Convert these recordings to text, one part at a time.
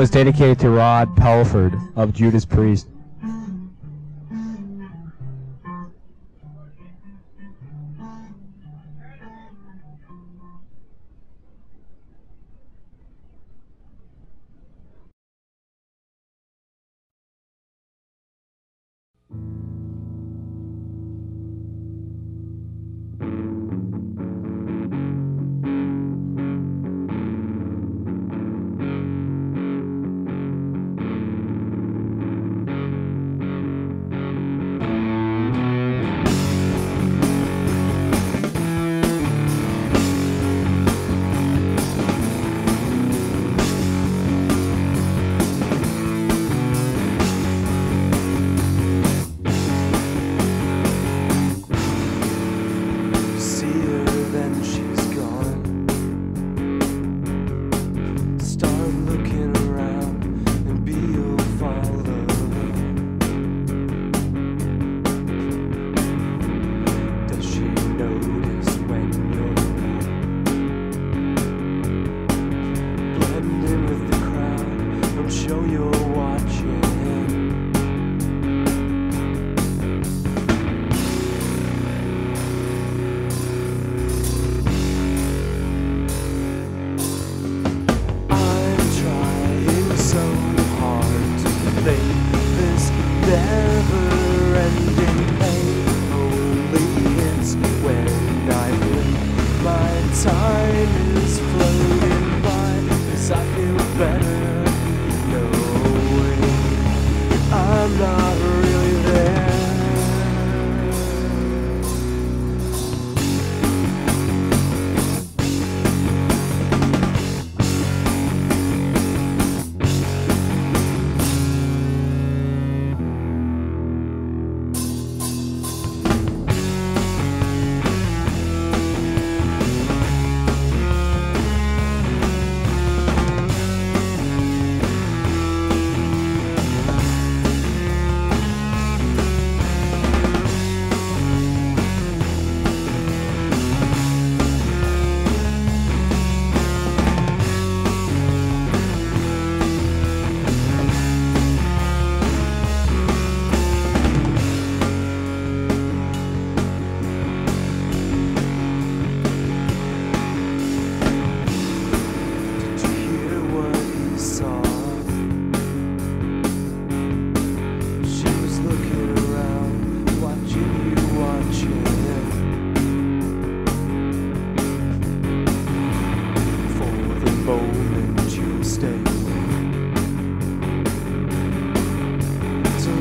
was dedicated to Rob Halford of Judas Priest.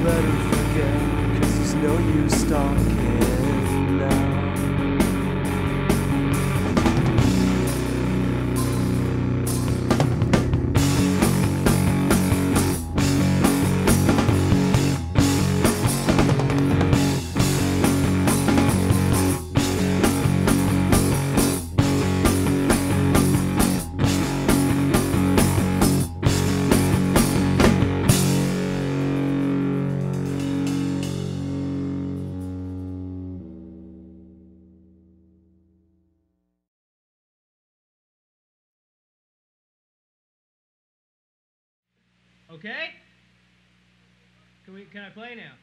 let it forget, cause there's no use talking. Okay? Can we? Can I play now?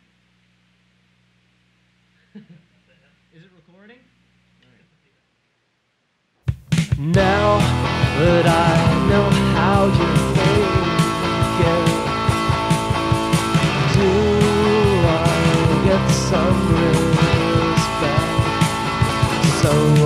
Is it recording? Now that I know how you think, do I get some respect? So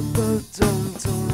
burden to love